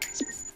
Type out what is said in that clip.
Just